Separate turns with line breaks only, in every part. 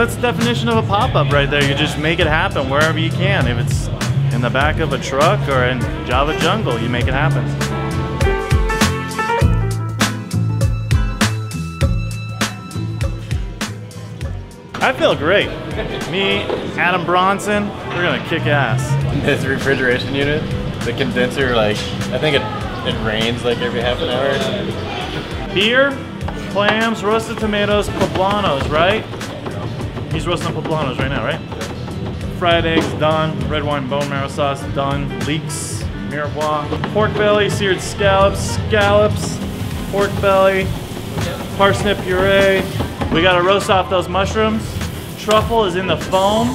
that's the definition of a pop-up right there. You just make it happen wherever you can. If it's in the back of a truck or in Java Jungle, you make it happen. I feel great. Me, Adam Bronson, we're gonna kick ass.
This refrigeration unit, the condenser, like I think it it rains like every half an hour.
Beer, clams, roasted tomatoes, poblanos, right? He's roasting poblanos right now, right? Fried eggs, done. Red wine bone marrow sauce, done. Leeks, mirepoix. Pork belly, seared scallops, scallops, pork belly, parsnip puree. We gotta roast off those mushrooms. Truffle is in the foam.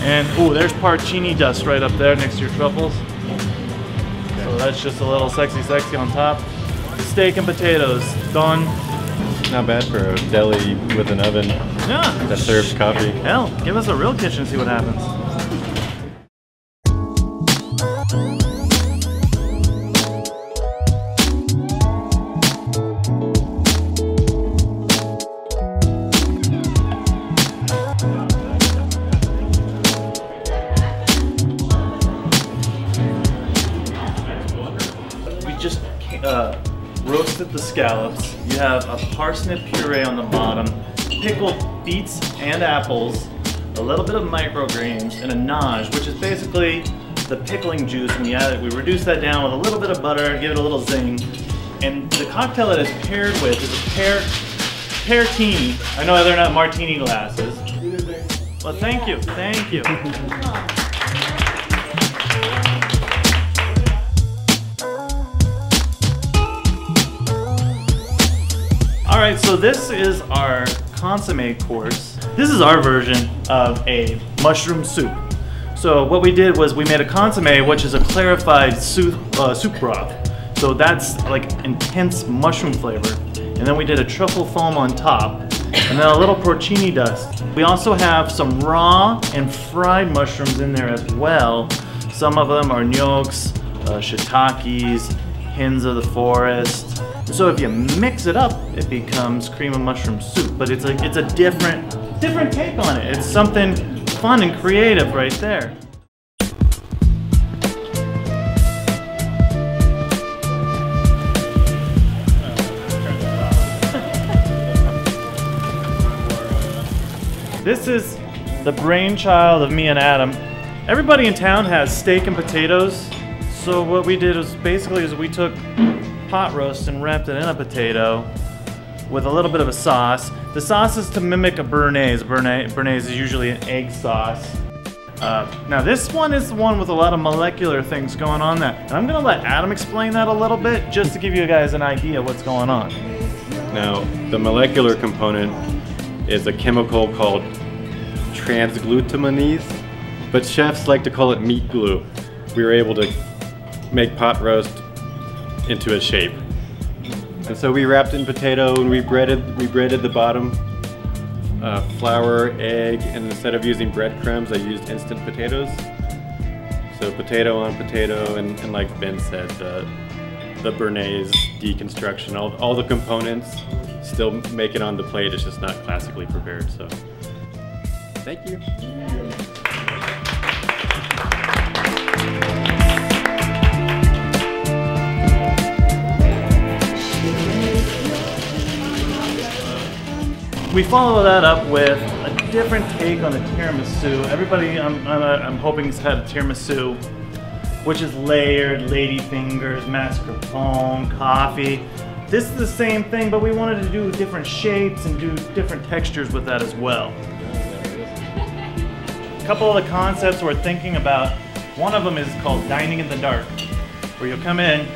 And, ooh, there's porcini dust right up there next to your truffles. So that's just a little sexy sexy on top. Steak and potatoes, done.
Not bad for a deli with an oven
Yeah.
that serves coffee.
Hell, give us a real kitchen and see what happens. We just uh, roasted the scallops. You have a parsnip puree on the bottom, pickled beets and apples, a little bit of microgreens, and a nage, which is basically the pickling juice. And we add we reduce that down with a little bit of butter, give it a little zing. And the cocktail that it's paired with is a pear peartini. I know they're not martini glasses. Well, thank you, thank you. All right, so this is our consomme course. This is our version of a mushroom soup. So what we did was we made a consomme, which is a clarified soup, uh, soup broth. So that's like intense mushroom flavor. And then we did a truffle foam on top, and then a little porcini dust. We also have some raw and fried mushrooms in there as well. Some of them are enokis, uh, shiitakes, hens of the forest. So if you mix it up, it becomes cream of mushroom soup. But it's a it's a different different take on it. It's something fun and creative right there. This is the brainchild of me and Adam. Everybody in town has steak and potatoes. So what we did was basically is we took pot roast and wrapped it in a potato with a little bit of a sauce. The sauce is to mimic a. Béarnaise, béarnaise is usually an egg sauce. Uh, now this one is the one with a lot of molecular things going on that. And I'm gonna let Adam explain that a little bit just to give you guys an idea what's going on.
Now, the molecular component is a chemical called transglutaminase, but chefs like to call it meat glue. We were able to make pot roast into a shape. And so we wrapped in potato and we breaded, we breaded the bottom, uh, flour, egg, and instead of using breadcrumbs, I used instant potatoes. So potato on potato, and, and like Ben said, the, the béarnaise deconstruction, all, all the components still make it on the plate, it's just not classically prepared, so. Thank you.
We follow that up with a different take on a tiramisu. Everybody, I'm, I'm, uh, I'm hoping has had a tiramisu, which is layered, lady fingers, mascarpone, coffee. This is the same thing, but we wanted to do different shapes and do different textures with that as well. A couple of the concepts we're thinking about, one of them is called dining in the dark, where you'll come in,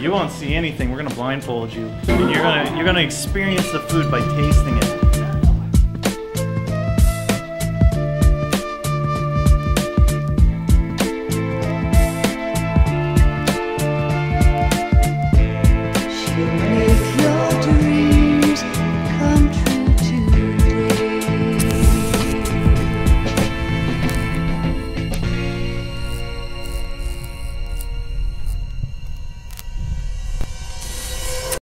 you won't see anything. We're gonna blindfold you, and you're gonna you're gonna experience the food by tasting it.